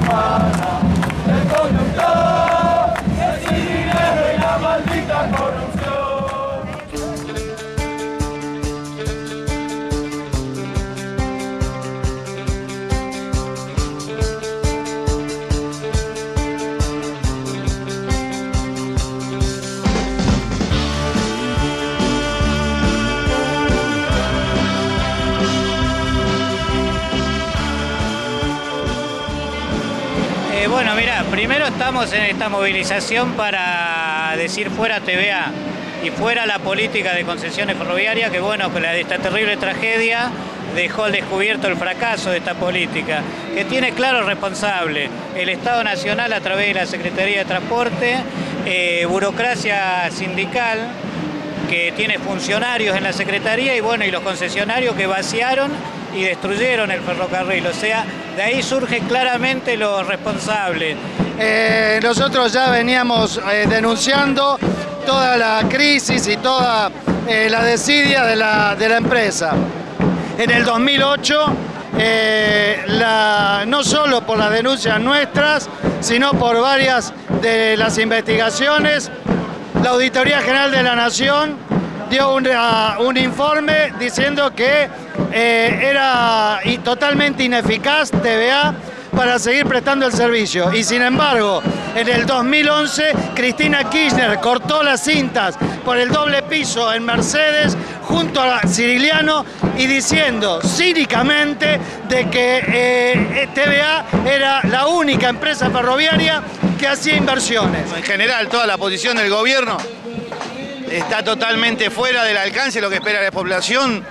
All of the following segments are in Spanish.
方。Bueno, mira, primero estamos en esta movilización para decir fuera TVA y fuera la política de concesiones ferroviarias, que bueno, que la- esta terrible tragedia dejó al descubierto el fracaso de esta política, que tiene claro responsable el Estado Nacional a través de la Secretaría de Transporte, eh, burocracia sindical, que tiene funcionarios en la Secretaría y bueno, y los concesionarios que vaciaron y destruyeron el ferrocarril. O sea, de ahí surgen claramente los responsables. Eh, nosotros ya veníamos eh, denunciando toda la crisis y toda eh, la desidia de la, de la empresa. En el 2008, eh, la- no solo por las denuncias nuestras, sino por varias de las investigaciones, la Auditoría General de la Nación dio una- un informe diciendo que eh, era totalmente ineficaz TVA para seguir prestando el servicio. Y sin embargo, en el 2011, Cristina Kirchner cortó las cintas por el doble piso en Mercedes junto a Ciriliano y diciendo cínicamente de que eh, TVA era la única empresa ferroviaria que hacía inversiones. En general, toda la posición del gobierno está totalmente fuera del alcance de lo que espera la población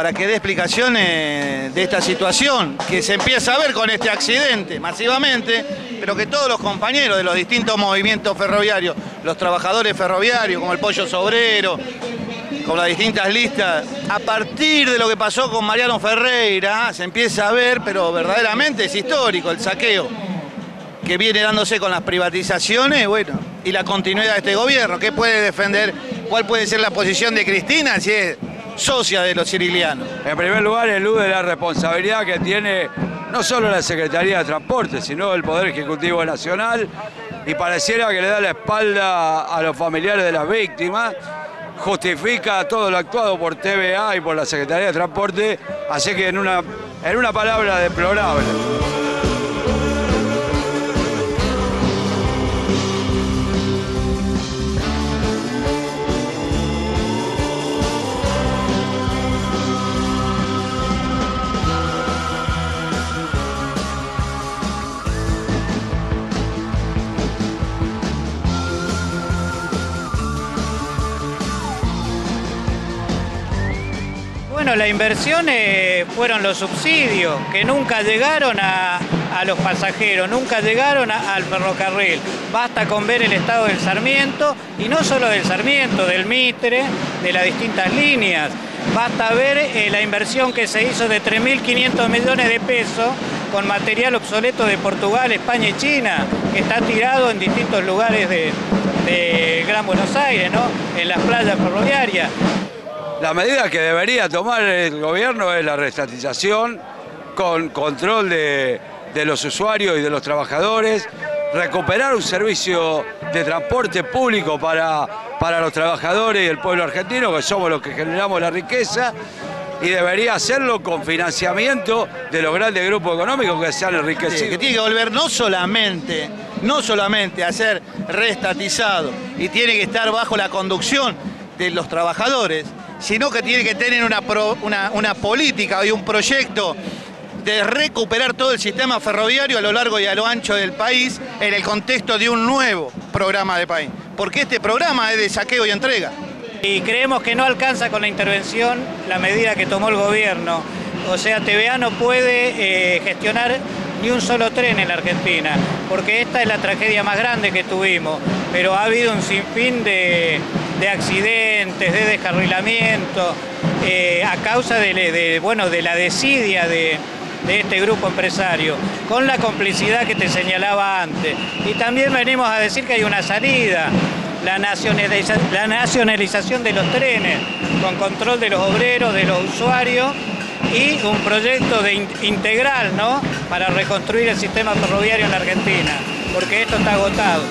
para que dé explicaciones de esta situación, que se empieza a ver con este accidente masivamente, pero que todos los compañeros de los distintos movimientos ferroviarios, los trabajadores ferroviarios, como el Pollo Sobrero, con las distintas listas, a partir de lo que pasó con Mariano Ferreira, se empieza a ver, pero verdaderamente es histórico, el saqueo que viene dándose con las privatizaciones, bueno, y la continuidad de este gobierno. ¿Qué puede defender? ¿Cuál puede ser la posición de Cristina es socia de los cirilianos? En primer lugar, elude la responsabilidad que tiene no solo la Secretaría de Transporte, sino el Poder Ejecutivo Nacional, y pareciera que le da la espalda a los familiares de las víctimas, justifica todo lo actuado por TVA y por la Secretaría de Transporte, así que en una, en una palabra deplorable. Bueno, la inversión eh, fueron los subsidios que nunca llegaron a, los pasajeros, nunca llegaron al ferrocarril. Basta con ver el estado del Sarmiento y no solo del Sarmiento, del Mitre, de las distintas líneas. Basta ver eh, la inversión que se hizo de 3.500 millones de pesos con material obsoleto de Portugal, España y China, que está tirado en distintos lugares de, de Gran Buenos Aires, ¿no? en las playas ferroviarias. La medida que debería tomar el gobierno es la restatización con control de, los usuarios y de los trabajadores, recuperar un servicio de transporte público para, para los trabajadores y el pueblo argentino, que somos los que generamos la riqueza, y debería hacerlo con financiamiento de los grandes grupos económicos que se han que enriquecido. tiene que volver no solamente, no solamente a ser restatizado y tiene que estar bajo la conducción de los trabajadores, sino que tiene que tener una, una política y un proyecto de recuperar todo el sistema ferroviario a lo largo y a lo ancho del país en el contexto de un nuevo programa de país. Porque este programa es de saqueo y entrega. Y creemos que no alcanza con la intervención la medida que tomó el gobierno. O sea, TVA no puede eh, gestionar ni un solo tren en la Argentina, porque esta es la tragedia más grande que tuvimos. Pero ha habido un sinfín de, de accidentes, de descarrilamiento, eh, a causa de, bueno, de la desidia de, de este grupo empresario, con la complicidad que te señalaba antes. Y también venimos a decir que hay una salida, la nacionalización de los trenes, con control de los obreros, de los usuarios y un proyecto de in- integral ¿no? para reconstruir el sistema ferroviario en la Argentina, porque esto está agotado.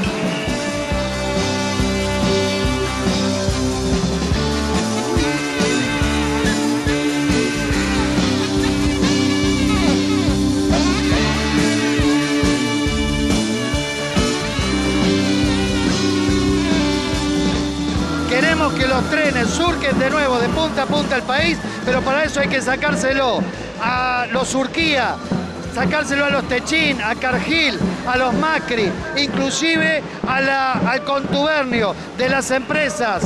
Queremos que los trenes surquen de nuevo de punta a punta el país, pero para eso hay que sacárselo a los Urquía, sacárselo a los Techín, a Cargill, a los Macri, inclusive al contubernio de las empresas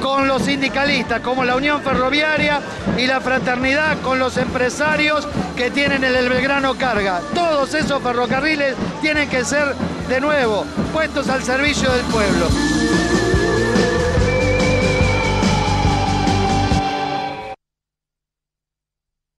con los sindicalistas, como la Unión Ferroviaria y la Fraternidad con los empresarios que tienen el Belgrano Carga. Todos esos ferrocarriles tienen que ser de nuevo puestos al servicio del pueblo.